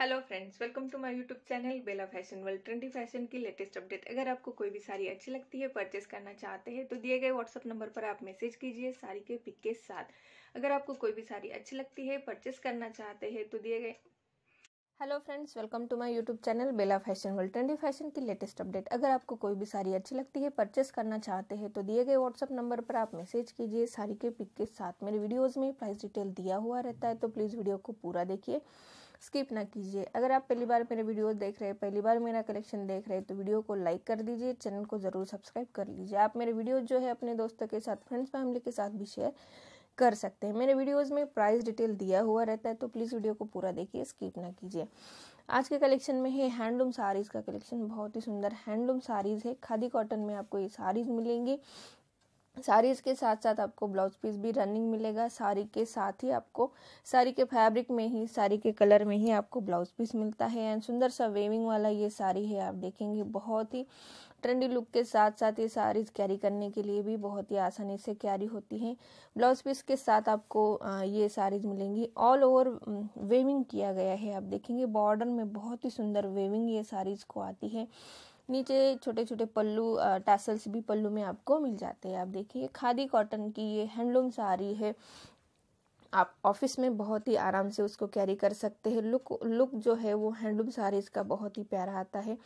Hello friends welcome to my YouTube channel Bela fashion world trendy fashion की latest update अगर आपको कोई भी साड़ी अच्छी लगती है परचेस करना चाहते हैं तो दिए गए व्हाट्सअप नंबर पर आप मैसेज कीजिए साड़ी के पिक के साथ. अगर आपको कोई भी साड़ी अच्छी लगती है परचेस करना चाहते हैं तो दिए गए hello friends welcome to my YouTube channel Bela fashion world trendy fashion की लेटेस्ट अपडेट अगर आपको कोई भी साड़ी अच्छी लगती है परचेस करना चाहते हैं तो दिए गए व्हाट्सअप नंबर पर आप मैसेज कीजिए साड़ी के पिक के साथ. मेरे वीडियोस में प्राइस डिटेल दिया हुआ रहता है तो प्लीज़ वीडियो को पूरा देखिए. स्किप ना कीजिए। अगर आप पहली बार मेरे वीडियो देख रहे हैं, पहली बार मेरा कलेक्शन देख रहे हैं तो वीडियो को लाइक कर दीजिए, चैनल को ज़रूर सब्सक्राइब कर लीजिए। आप मेरे वीडियो जो है अपने दोस्तों के साथ फ्रेंड्स फैमिली के साथ भी शेयर कर सकते हैं। मेरे वीडियोस में प्राइस डिटेल दिया हुआ रहता है तो प्लीज़ वीडियो को पूरा देखिए स्किप ना कीजिए। आज के कलेक्शन में है हैंडलूम साड़ीज़ का कलेक्शन, बहुत ही सुंदर हैंडलूम साड़ीज़ है। खादी कॉटन में आपको ये साड़ीज़ मिलेंगी। साड़ीज़ के साथ साथ आपको ब्लाउज पीस भी रनिंग मिलेगा। साड़ी के साथ ही आपको, साड़ी के फैब्रिक में ही, साड़ी के कलर में ही आपको ब्लाउज पीस मिलता है। एंड सुंदर सा वेविंग वाला ये साड़ी है, आप देखेंगे। बहुत ही ट्रेंडी लुक के साथ साथ ये साड़ीज कैरी करने के लिए भी बहुत ही आसानी से कैरी होती हैं। ब्लाउज पीस के साथ आपको ये साड़ीज मिलेंगी। ऑल ओवर वेविंग किया गया है, आप देखेंगे। बॉर्डर में बहुत ही सुंदर वेविंग ये साड़ीज को आती है। नीचे छोटे छोटे पल्लू टैसल्स भी पल्लू में आपको मिल जाते हैं। आप देखिए, खादी कॉटन की ये हैंडलूम साड़ी है। आप ऑफ़िस में बहुत ही आराम से उसको कैरी कर सकते हैं। लुक लुक जो है वो हैंडलूम साड़ीज का बहुत ही प्यारा आता है।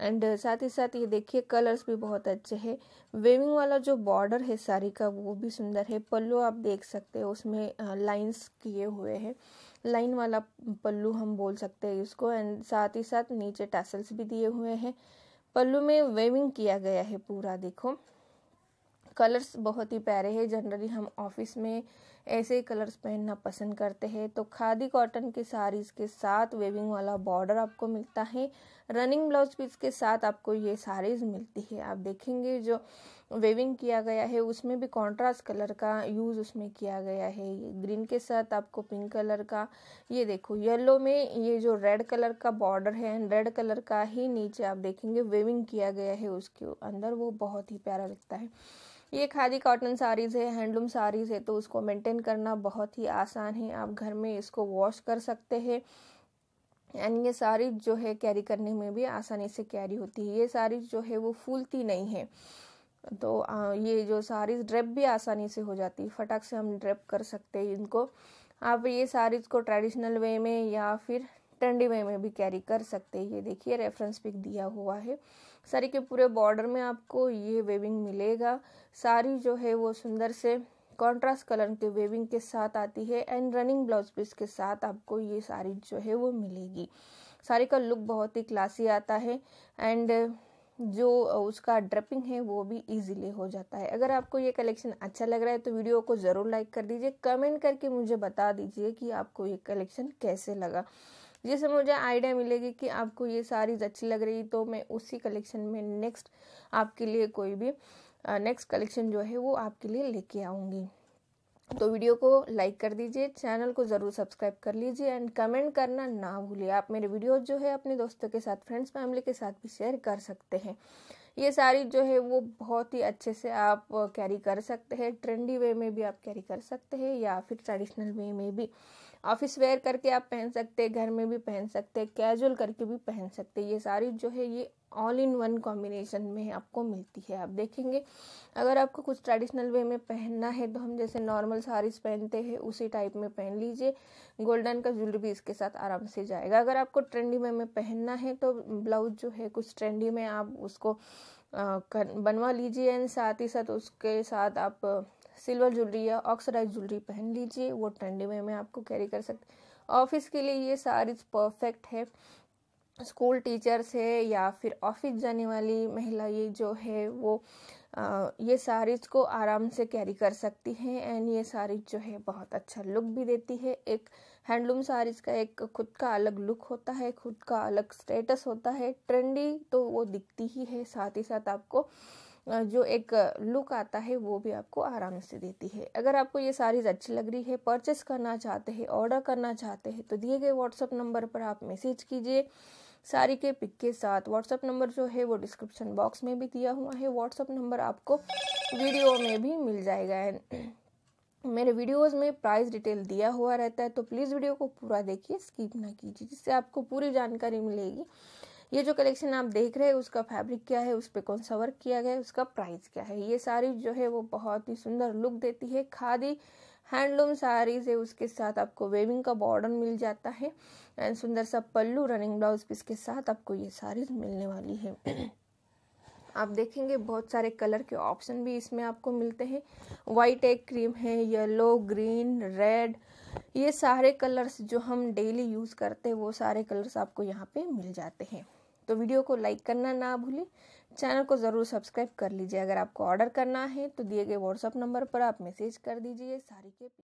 एंड साथ ही साथ ये देखिए कलर्स भी बहुत अच्छे हैं। वेविंग वाला जो बॉर्डर है साड़ी का, वो भी सुंदर है। पल्लू आप देख सकते हैं, उसमें लाइंस किए हुए हैं। लाइन वाला पल्लू हम बोल सकते हैं इसको एंड साथ ही साथ नीचे टैसल्स भी दिए हुए हैं। पल्लू में वेविंग किया गया है पूरा, देखो। कलर्स बहुत ही प्यारे हैं। जनरली हम ऑफ़िस में ऐसे ही कलर्स पहनना पसंद करते हैं। तो खादी कॉटन के साड़ीज के साथ वेविंग वाला बॉर्डर आपको मिलता है। रनिंग ब्लाउज पीस के साथ आपको ये साड़ीज मिलती है। आप देखेंगे जो वेविंग किया गया है, उसमें भी कॉन्ट्रास्ट कलर का यूज़ उसमें किया गया है। ये ग्रीन के साथ आपको पिंक कलर का, ये देखो येलो में ये जो रेड कलर का बॉर्डर है रेड कलर का ही नीचे आप देखेंगे वेविंग किया गया है उसके अंदर, वो बहुत ही प्यारा लगता है। ये खादी कॉटन साड़ीज़ है हैंडलूम साड़ीज़ है तो उसको मेंटेन करना बहुत ही आसान है। आप घर में इसको वॉश कर सकते हैं। एंड ये साड़ी जो है कैरी करने में भी आसानी से कैरी होती है। ये साड़ी जो है, वो फूलती नहीं है। तो ये जो साड़ीज ड्रेप भी आसानी से हो जाती है, फटाक से हम ड्रेप कर सकते हैं इनको। आप ये साड़ीज को ट्रेडिशनल वे में या फिर ट्रेंडी वे में भी कैरी कर सकते हैं। ये देखिए रेफरेंस पिक दिया हुआ है। साड़ी के पूरे बॉर्डर में आपको ये वेविंग मिलेगा। साड़ी जो है वो सुंदर से कॉन्ट्रास्ट कलर के वेविंग के साथ आती है एंड रनिंग ब्लाउज पीस के साथ आपको ये साड़ी जो है वो मिलेगी। साड़ी का लुक बहुत ही क्लासी आता है एंड जो उसका ड्रपिंग है, वो भी इजीली हो जाता है। अगर आपको ये कलेक्शन अच्छा लग रहा है तो वीडियो को ज़रूर लाइक कर दीजिए। कमेंट करके मुझे बता दीजिए कि आपको ये कलेक्शन कैसे लगा। जिससे मुझे आइडिया मिलेगी कि आपको ये सारीज अच्छी लग रही तो मैं उसी कलेक्शन में नेक्स्ट आपके लिए कोई भी नेक्स्ट कलेक्शन जो है, वो आपके लिए लेके आऊँगी। तो वीडियो को लाइक कर दीजिए, चैनल को ज़रूर सब्सक्राइब कर लीजिए एंड कमेंट करना ना भूलिए। आप मेरे वीडियो जो है अपने दोस्तों के साथ फ्रेंड्स फैमिली के साथ भी शेयर कर सकते हैं। ये सारी जो है वो बहुत ही अच्छे से आप कैरी कर सकते हैं ट्रेंडी वे में भी आप कैरी कर सकते हैं या फिर ट्रेडिशनल वे में भी। ऑफ़िस वेयर करके आप पहन सकते हैं, घर में भी पहन सकते हैं कैजुअल करके भी पहन सकते हैं। ये साड़ी जो है, ये ऑल इन वन कॉम्बिनेशन में आपको मिलती है। आप देखेंगे, अगर आपको कुछ ट्रेडिशनल वे में पहनना है तो हम जैसे नॉर्मल साड़ीज पहनते हैं, उसी टाइप में पहन लीजिए। गोल्डन का ज्वेलरी भी इसके साथ आराम से जाएगा। अगर आपको ट्रेंडी वे में पहनना है तो ब्लाउज जो है, कुछ ट्रेंडी में आप उसको बनवा लीजिए एंड साथ ही साथ उसके साथ आप सिल्वर ज्वेलरी या ऑक्सीडाइज ज्वेलरी पहन लीजिए वो ट्रेंडी में, में आपको कैरी कर सकते ऑफ़िस के लिए ये साड़ीज परफेक्ट है। स्कूल टीचर्स है या फिर ऑफ़िस जाने वाली महिला ये जो है वो आ, ये साड़ीज को आराम से कैरी कर सकती हैं एंड ये साड़ीज जो है बहुत अच्छा लुक भी देती है। एक हैंडलूम साड़ीज का एक खुद का अलग लुक होता है खुद का अलग स्टेटस होता है। ट्रेंडी तो वो दिखती ही है साथ ही साथ आपको जो एक लुक आता है, वो भी आपको आराम से देती है। अगर आपको ये साड़ीज अच्छी लग रही है परचेस करना चाहते हैं ऑर्डर करना चाहते हैं तो दिए गए व्हाट्सअप नंबर पर आप मैसेज कीजिए। साड़ी के पिक के साथ व्हाट्सअप नंबर जो है, वो डिस्क्रिप्शन बॉक्स में भी दिया हुआ है। व्हाट्सअप नंबर आपको वीडियो में भी मिल जाएगा। मेरे वीडियोस में प्राइस डिटेल दिया हुआ रहता है तो प्लीज़ वीडियो को पूरा देखिए स्किप ना कीजिए, जिससे आपको पूरी जानकारी मिलेगी। ये जो कलेक्शन आप देख रहे हैं, उसका फैब्रिक क्या है, उस पर कौन सा वर्क किया गया है, उसका प्राइस क्या है? ये साड़ी जो है, वो बहुत ही सुंदर लुक देती है। खादी हैंडलूम साड़ीज है, उसके साथ आपको वेविंग का बॉर्डर मिल जाता है। एंड सुंदर सा पल्लू रनिंग ब्लाउज पीस के साथ आपको ये साड़ीज मिलने वाली है। आप देखेंगे, बहुत सारे कलर के ऑप्शन भी इसमें आपको मिलते हैं। वाइट एक क्रीम है येलो ग्रीन रेड ये सारे कलर्स जो हम डेली यूज़ करते हैं, वो सारे कलर्स आपको यहाँ पे मिल जाते हैं। तो वीडियो को लाइक करना ना भूलें। चैनल को ज़रूर सब्सक्राइब कर लीजिए। अगर आपको ऑर्डर करना है तो दिए गए व्हाट्सअप नंबर पर आप मैसेज कर दीजिए। सारी के